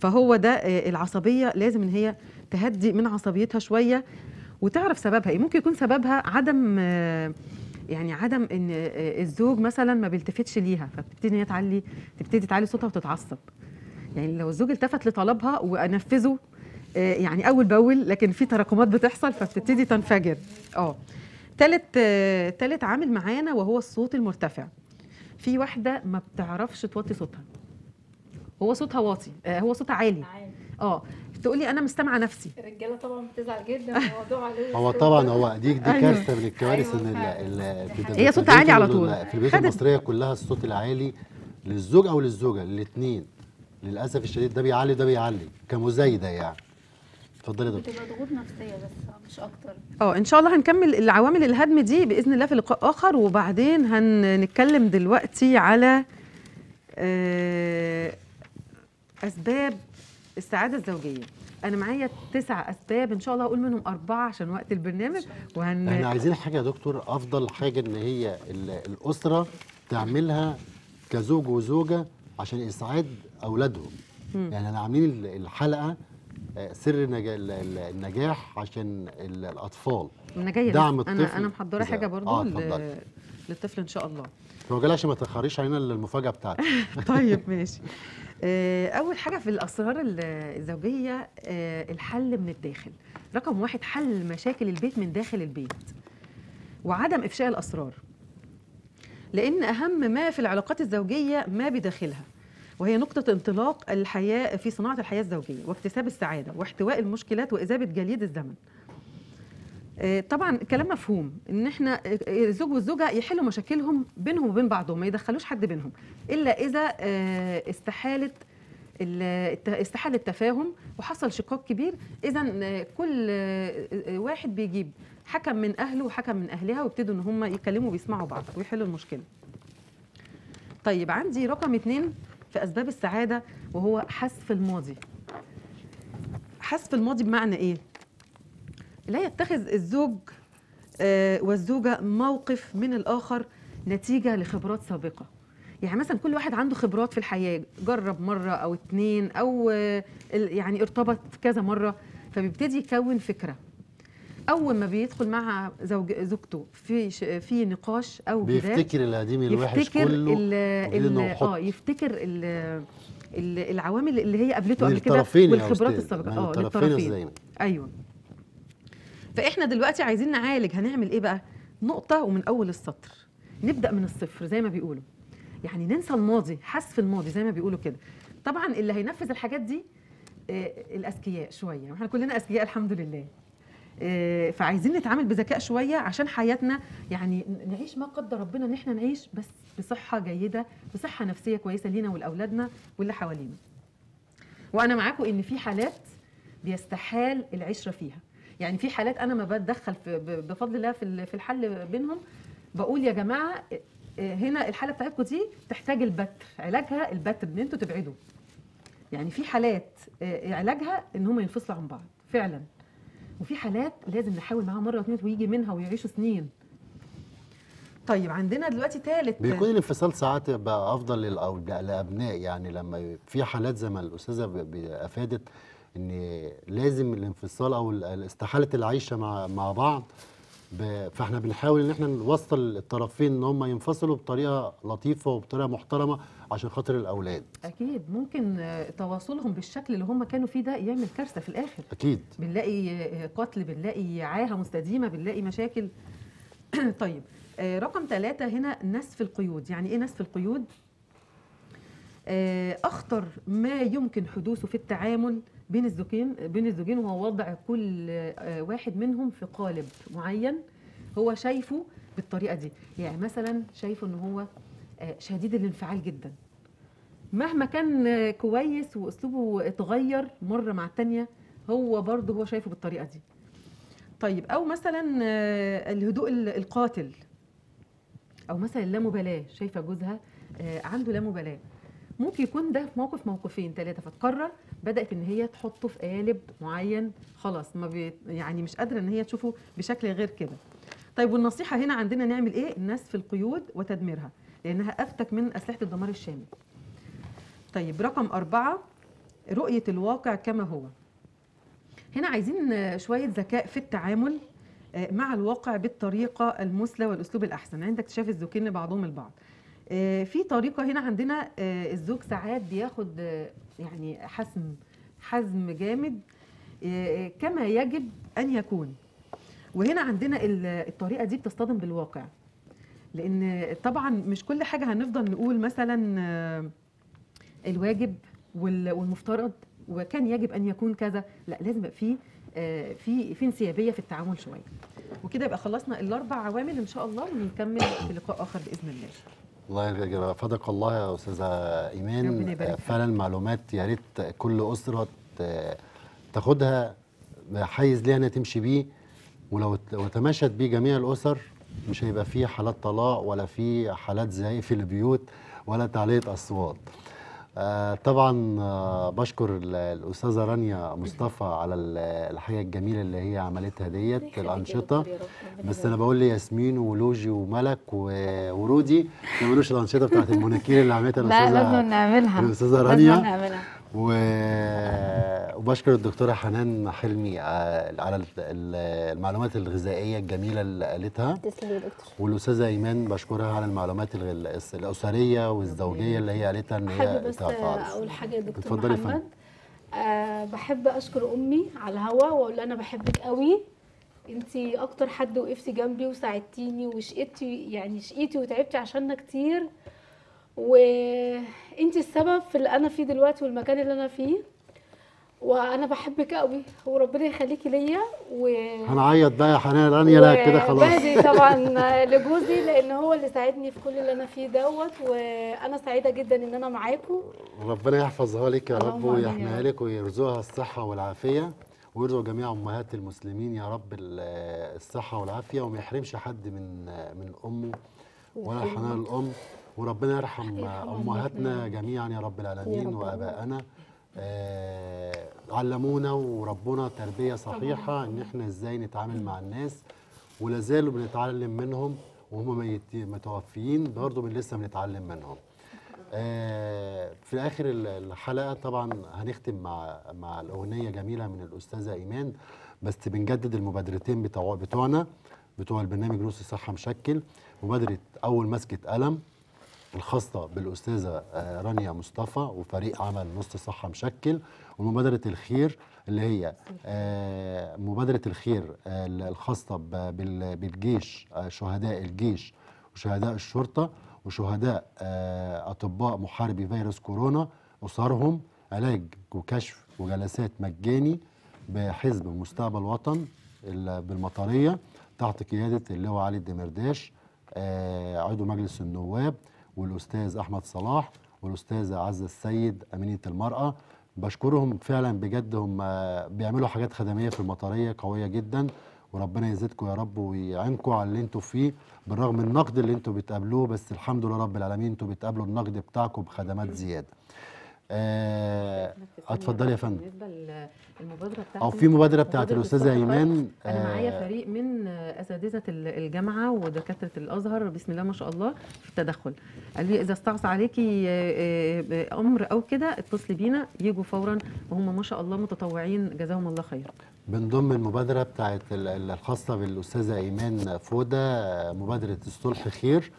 Speaker 4: فهو ده آه، العصبية. لازم إن هي تهدي من عصبيتها شوية وتعرف سببها. إيه ممكن يكون سببها عدم يعني عدم إن آه، الزوج مثلا ما بيلتفتش ليها فبتبتدي هي تعلي تبتدي تعلي صوتها وتتعصب. يعني لو الزوج التفت لطلبها وأنفذه آه، يعني أول بأول لكن في تراكمات بتحصل فبتبتدي تنفجر. آه. تالت آه، تالت عامل معانا وهو الصوت المرتفع. في واحدة ما بتعرفش توطي صوتها. هو صوتها واطي هو صوتها عالي. آه. تقولي أنا مستمعة نفسي.
Speaker 2: الرجالة طبعا بتزعل جدا الموضوع عليه
Speaker 1: هو طبعا هو دي دي
Speaker 4: أيوة.
Speaker 1: كارثة من الكوارث
Speaker 2: أيوة
Speaker 1: إن
Speaker 4: هي صوتها عالي على طول.
Speaker 1: في البيوت
Speaker 4: خدت-
Speaker 1: المصرية كلها الصوت العالي للزوج أو للزوجة الاثنين للأسف الشديد ده بيعلي وده بيعلي كمزايدة يعني. اتفضلي يا دكتور.
Speaker 2: بتبقى ضغوط نفسية بس مش أكتر.
Speaker 4: آه إن شاء الله هنكمل العوامل الهدم دي بإذن الله في لقاء آخر وبعدين هنتكلم دلوقتي على آه، أسباب السعادة الزوجية. أنا معايا تسع أسباب إن شاء الله هقول منهم أربعة عشان وقت البرنامج وهن
Speaker 1: إحنا عايزين حاجة يا دكتور. أفضل حاجة إن هي ال- الأسرة تعملها كزوج وزوجة عشان اسعاد أولادهم. يعني أنا عاملين ال- الحلقة آه، سر النجا- ال- ال- النجاح عشان ال- الأطفال.
Speaker 4: أنا جاية
Speaker 1: دعم
Speaker 4: لسه. أنا
Speaker 1: الطفل.
Speaker 4: أنا
Speaker 1: محضرة
Speaker 4: حاجة برضو
Speaker 1: آه،
Speaker 4: ل-
Speaker 1: اتفضلي.
Speaker 4: للطفل إن شاء الله.
Speaker 1: هو جاي عشان ما تأخريش علينا المفاجاه بتاعتك.
Speaker 4: طيب ماشي. آه، أول حاجة في الأسرار ال- الزوجيه آه، الحل من الداخل رقم واحد حل مشاكل البيت من داخل البيت وعدم إفشاء الأسرار لأن أهم ما في العلاقات الزوجية ما بداخلها وهي نقطة انطلاق الحياة في صناعة الحياة الزوجية واكتساب السعادة واحتواء المشكلات وإذابة جليد الزمن. آه، طبعا الكلام مفهوم. إن إحنا آه، الزوج والزوجة يحلوا مشاكلهم بينهم وبين بعضهم ما يدخلوش حد بينهم. إلا إذا آه، استحالت ال- الت- استحال التفاهم وحصل شقاق كبير اذا كل واحد بيجيب حكم من أهله وحكم من أهلها ويبتدوا إن هم يتكلموا ويسمعوا بعض ويحلوا المشكلة. طيب عندي رقم اتنين في أسباب السعادة وهو حذف الماضي. حذف الماضي بمعنى إيه؟ لا يتخذ الزوج آه، والزوجة موقف من الآخر نتيجة لخبرات سابقة. يعني مثلا كل واحد عنده خبرات في الحياة جرب مرة أو اتنين أو آه، يعني ارتبط كذا مرة فبيبتدي يكون فكرة. أول ما بيدخل مع زوج زوجته في ش- في نقاش أو جدال
Speaker 1: بيفتكر القديم الوحش
Speaker 4: يفتكر
Speaker 1: كله
Speaker 4: ال ال. آه يفتكر ال ال- العوامل اللي هي قابلته قبل كده والخبرات السابقة.
Speaker 1: من آه
Speaker 4: للطرفين.
Speaker 1: إزاي
Speaker 4: أيوه. فاحنا دلوقتي عايزين نعالج هنعمل إيه بقى؟ نقطة ومن أول السطر. نبدأ من الصفر زي ما بيقولوا. يعني ننسى الماضي حذف الماضي زي ما بيقولوا كده. طبعا اللي هينفذ الحاجات دي آه، الأذكياء شوية. إحنا كلنا أذكياء الحمد لله. آه، فعايزين نتعامل بذكاء شوية عشان حياتنا يعني نعيش ما قدر ربنا إن إحنا نعيش بس بصحة جيدة بصحة نفسية كويسة لينا ولأولادنا واللي حوالينا. وأنا معاكم إن في حالات بيستحال العشرة فيها. يعني في حالات أنا ما بتدخل بفضل الله في ال- في الحل بينهم بقول يا جماعة آه، هنا الحالة بتاعتكم دي تحتاج البتر علاجها البتر ان أنتوا تبعدوا. يعني في حالات آه، علاجها إن هم ينفصلوا عن بعض فعلا. وفي حالات لازم نحاول معاها مرة واثنين ويجي منها ويعيشوا سنين. طيب عندنا دلوقتي ثالث
Speaker 1: بيكون الانفصال ساعات بقى أفضل للابناء يعني لما في حالات زي ما الأستاذة أفادت إن لازم الانفصال أو ال- استحالة العيشة مع مع بعض فإحنا بنحاول إن إحنا نوصل الطرفين إن هم ينفصلوا بطريقة لطيفة وبطريقة محترمة عشان خاطر الأولاد.
Speaker 4: أكيد ممكن تواصلهم بالشكل اللي هم كانوا فيه ده يعمل كارثه في الآخر.
Speaker 1: أكيد.
Speaker 4: بنلاقي قتل بنلاقي عاهة مستديمة بنلاقي مشاكل. طيب رقم ثلاثة هنا نسف القيود. يعني إيه نسف القيود؟ آه، أخطر ما يمكن حدوثه في التعامل بين الزوجين بين الزوجين وهو وضع كل آه، واحد منهم في قالب معين هو شايفه بالطريقة دي. يعني مثلا شايفه إن هو آه، شديد الانفعال جدا. مهما كان آه، كويس وأسلوبه اتغير مرة مع التانية هو برضه هو شايفه بالطريقة دي. طيب أو مثلا آه، الهدوء ال- القاتل. أو مثلا اللامبالاه شايفة جوزها آه، عنده لا مبالاة. ممكن يكون ده في موقف موقفين ثلاثة فتقرر بدأت إن هي تحطه في قالب معين. خلاص ما بي يعني مش قادرة إن هي تشوفه بشكل غير كده. طيب والنصيحة هنا عندنا نعمل إيه؟ نسف القيود وتدميرها لأنها أفتك من أسلحة الدمار الشامل. طيب رقم أربعة رؤية الواقع كما هو. هنا عايزين شوية ذكاء في التعامل. مع الواقع بالطريقة المثلى والأسلوب الأحسن. عند اكتشاف الزوجين لبعضهم البعض. آه، في طريقة هنا عندنا آه، الزوج ساعات بياخد آه، يعني حسم حزم جامد آه، كما يجب أن يكون. وهنا عندنا ال- الطريقة دي بتصطدم بالواقع. لأن طبعا مش كل حاجة هنفضل نقول مثلا آه، الواجب وال- والمفترض وكان يجب أن يكون كذا. لا لازم يبقى في آه، في في انسيابية في التعامل شوية. وكده يبقى خلصنا الأربع عوامل إن شاء الله ونكمل في لقاء آخر بإذن الله.
Speaker 1: الله يجزاك فضلك الله يا
Speaker 4: أستاذة إيمان.
Speaker 1: آه،. فعلا معلومات يا ريت كل أسرة تاخدها. حيز ليها انها تمشي بيه. ولو تماشت بيه جميع الأسر مش هيبقى فيه حالات طلاق ولا فيه حالات زي في البيوت ولا تعليق أصوات. آه طبعا آه بشكر ال- الأستاذة رانيا مصطفى على ال- الحاجة الجميلة اللي هي عملتها ديت الأنشطة. بس أنا بقول لياسمين ولوجي وملك ورودي ما الأنشطة بتاعت المونيكير اللي عملتها
Speaker 2: لا
Speaker 1: الأستاذة-
Speaker 2: لازم نعملها.
Speaker 1: الأستاذة
Speaker 2: لازم
Speaker 1: رانيا.
Speaker 2: نعملها.
Speaker 1: و... وبشكر الدكتورة حنان حلمي على ال- ال- المعلومات الغذائية الجميلة اللي قالتها.
Speaker 3: تسلم يا دكتور.
Speaker 1: والأستاذة إيمان بشكرها على المعلومات الأسرية والزوجية اللي هي قالتها إن هي
Speaker 2: حابة بس. أقول حاجة يا دكتور. محمد. أه بحب أشكر أمي على الهوا وأقول لها أنا بحبك قوي. انتي أكتر حد وقفتي جنبي وساعدتيني وشقيتي يعني شقيتي وتعبتي عشاننا كتير. وانتي السبب في اللي أنا فيه دلوقتي والمكان اللي أنا فيه وأنا بحبك قوي وربنا يخليكي ليا و
Speaker 1: هنعيط بقى يا حنان رانيا لا كده خلاص.
Speaker 2: وبهدي طبعا لجوزي لأن هو اللي ساعدني في كل اللي أنا فيه دوت وأنا سعيدة جدا إن أنا معاكم
Speaker 1: ربنا يحفظها لك يا رب ويحميها. لك ويرزقها الصحة والعافية ويرزق جميع أمهات المسلمين يا رب ال- الصحة والعافية وما يحرمش حد من من أمه ولا حنان الأم. وربنا يرحم أمهاتنا جميعا يا رب العالمين وآبائنا آه، علمونا وربونا تربية صحيحة إن إحنا إزاي نتعامل مع الناس ولا زالوا بنتعلم منهم وهم متوفيين برضه من لسه بنتعلم منهم. آه، في آخر ال- الحلقة طبعا هنختم مع مع الأغنية جميلة من الأستاذة إيمان بس بنجدد المبادرتين بتوع بتوعنا بتوع البرنامج نص صحه مشكل مبادرة أول مسكه قلم الخاصة بالأستاذة آه، رانيا مصطفى وفريق عمل نص صحة مشكل ومبادرة الخير اللي هي آه، مبادرة الخير آه، الخاصة بالجيش شهداء الجيش وشهداء الشرطة وشهداء أطباء محاربي فيروس كورونا أسرهم علاج وكشف وجلسات مجاني بحزب مستقبل وطن ال- بالمطرية تحت قيادة اللواء علي الدمرداش عضو مجلس النواب والأستاذ أحمد صلاح والاستاذه عزه السيد أمينة المرأة. بشكرهم فعلا بجد هم بيعملوا حاجات خدمية في المطرية قوية جدا وربنا يزيدكم يا رب ويعينكم على اللي أنتوا فيه بالرغم من النقد اللي أنتوا بتقابلوه بس الحمد لله رب العالمين أنتوا بتقابلوا النقد بتاعكم بخدمات زيادة. آه اتفضلي يا فندم.
Speaker 4: بالنسبة للمبادرة بتاعتي
Speaker 1: أو في
Speaker 4: مبادرة
Speaker 1: بتاعت
Speaker 4: الأستاذة
Speaker 1: ايمان
Speaker 4: أنا معايا
Speaker 1: آه،
Speaker 4: فريق من أساتذة ال- الجامعة ودكاترة الأزهر بسم الله ما شاء الله في التدخل. قال لي إذا استعصى عليكي آه، آه، أمر أو كده اتصلي بينا يجوا فورا وهم ما شاء الله متطوعين جزاهم الله خير
Speaker 1: بنضم المبادرة بتاعت ال- ال- الخاصة بالأستاذة إيمان فودة آه، مبادرة الصلح خير.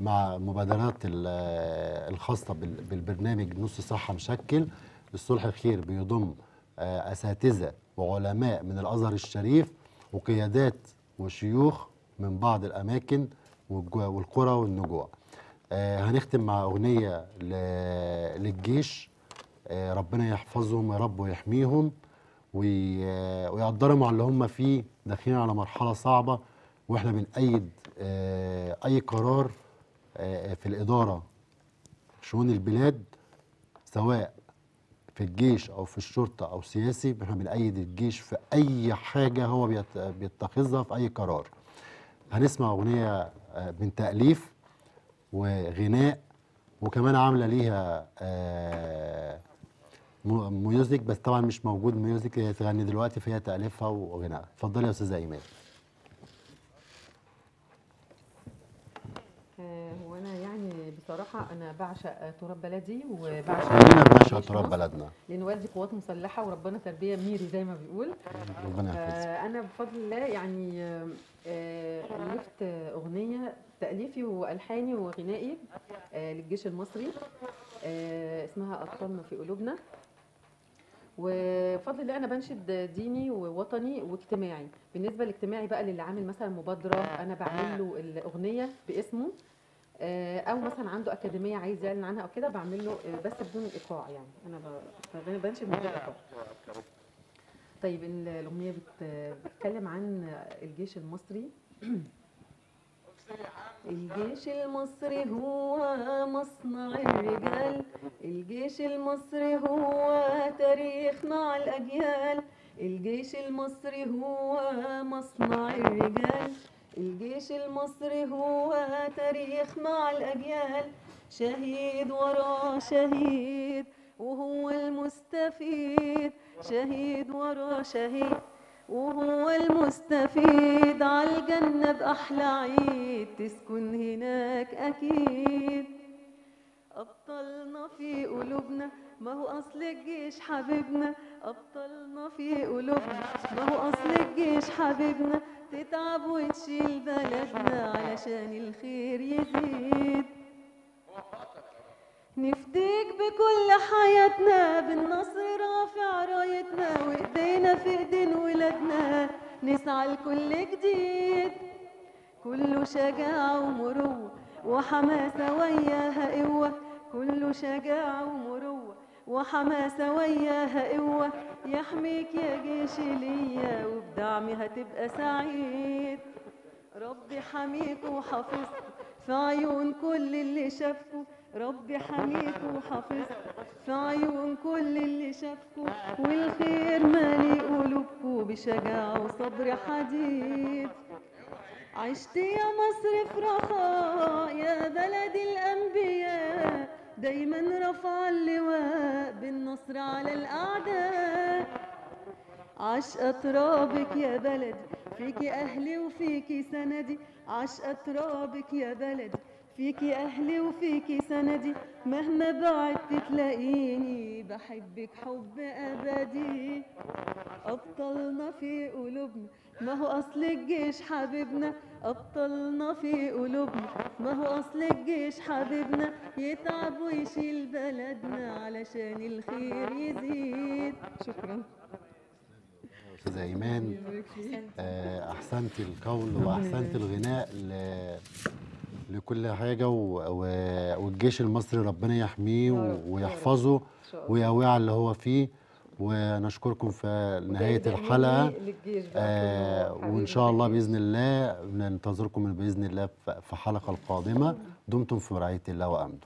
Speaker 1: مع مبادرات ال- الخاصة بال- بالبرنامج نص صحة مشكل. الصلح خير بيضم آه، أساتذة وعلماء من الأزهر الشريف وقيادات وشيوخ من بعض الأماكن والج- والقرى والنجوع. آه، هنختم مع أغنية ل- للجيش. آه، ربنا يحفظهم يا رب ويحميهم وي- ويقدرهم على اللي هم فيه داخلين على مرحلة صعبة وإحنا بنأيد أي قرار في الإدارة. شؤون البلاد سواء في الجيش أو في الشرطة أو سياسي إحنا بنأيد الجيش في أي حاجة هو بيت- بيتخذها في أي قرار. هنسمع أغنية آه، من تأليف وغناء وكمان عاملة ليها آه، music بس طبعا مش موجود music هي تغني دلوقتي فهي تأليفها وغناء. اتفضلي يا أستاذة إيمان
Speaker 4: آه، هو أنا يعني بصراحة أنا بعشق آه، تراب بلدي وبعشق
Speaker 1: خلينا بنعشق
Speaker 4: جيش
Speaker 1: تراب بلدنا.
Speaker 4: لأن والدي قوات مسلحة وربنا تربية ميري زي ما بيقول.
Speaker 1: ربنا يحفظك.
Speaker 4: فانا بفضل الله يعني آه، آه، ألفت أغنية تأليفي وألحاني وغنائي آه، للجيش المصري آه، اسمها اطفالنا في قلوبنا. وبفضل الله أنا بنشد ديني ووطني واجتماعي. بالنسبة لاجتماعي بقى للي عامل مثلا مبادرة أنا بعمل له الأغنية باسمه آه، أو مثلا عنده أكاديمية عايز يعلن عنها أو كده بعمل له آه، بس بدون ايقاع يعني. أنا ب- ب- بنشد من غير إيقاع. طيب ال- الاغنيه بت- بتتكلم عن الجيش المصري. الجيش المصري هو مصنع الرجال. الجيش المصري هو تاريخ مع الأجيال. الجيش المصري هو مصنع الرجال. الجيش المصري هو تاريخ مع الأجيال شهيد ورا شهيد وهو المستفيد شهيد ورا شهيد وهو المستفيد. عالجنة بأحلى عيد تسكن هناك أكيد. أبطالنا في قلوبنا ما هو أصل الجيش حبيبنا. أبطالنا في قلوبنا ما هو أصل الجيش حبيبنا. تتعب وتشيل بلدنا علشان الخير يزيد. نفديك بكل حياتنا بالنصر رافع رايتنا وإيدينا في ايدين ولادنا. نسعى لكل جديد. كله شجاعة ومروة وحماسة وياها قوة كله شجاعة ومروة وحماسة وياها قوة يحميك يا جيش ليا وبدعمي هتبقى سعيد. ربي حميك وحافظك في عيون كل اللي شافكوا ربي حميك وحافظك في عيون كل اللي شافكوا والخير مالي قلوبكوا بشجاعة وصبر حديد. عشت يا مصر في رخاء يا بلد الأنبياء. دايما رفع اللواء بالنصر على الأعداء. عشقة ترابك يا بلدي فيكي أهلي وفيكي سندي. عشقة ترابك يا بلدي فيكي أهلي وفيكي سندي مهما بعدت تلاقيني بحبك حب أبدي. أبطالنا في قلوبنا ما هو أصل الجيش حبيبنا. أبطالنا في قلوبنا ما هو أصل الجيش حبيبنا. يتعب ويشيل بلدنا علشان الخير يزيد. شكرا.
Speaker 1: أستاذة إيمان آه، أحسنت القول وأحسنت الغناء ل... لكل حاجة و... و... والجيش المصري ربنا يحميه و... ويحفظه ويقويه على اللي هو فيه. ونشكركم في نهاية الحلقة. آه وإن شاء الله بإذن الله ننتظركم بإذن الله في في الحلقة القادمة. دمتم في رعاية الله وأمنه.